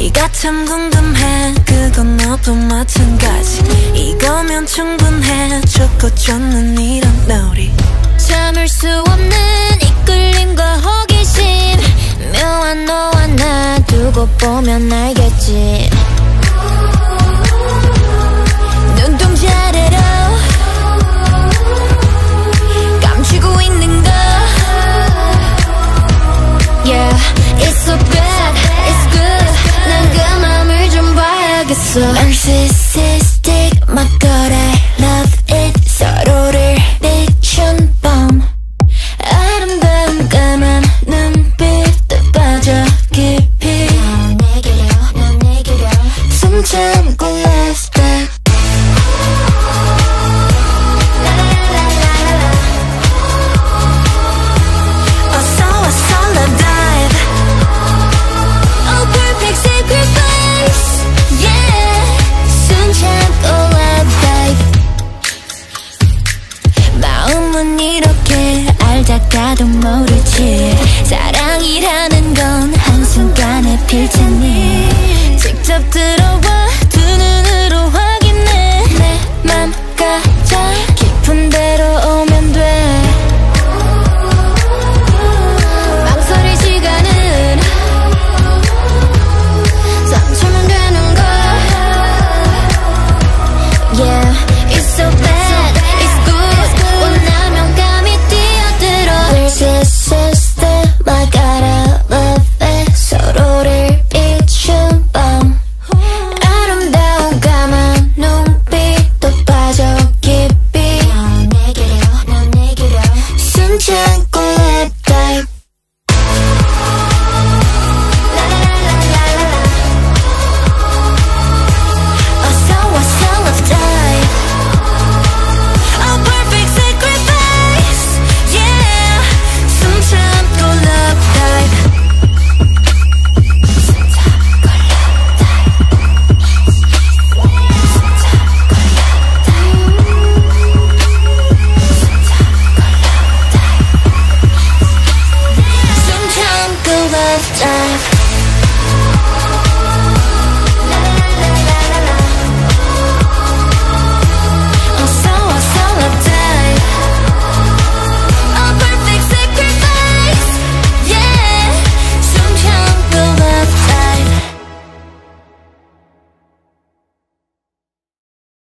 네가 참 궁금해. 그건 너도 마찬가지. 이거면 충분해. 좋고 좋는 이런 놀이. 참을 수 없는 이끌림과 호기심. 묘한 너와 나 두고 보면 알겠지 다가도 모르지 사랑이라는 건 한순간에 필 테니 직접 들어와 ero attention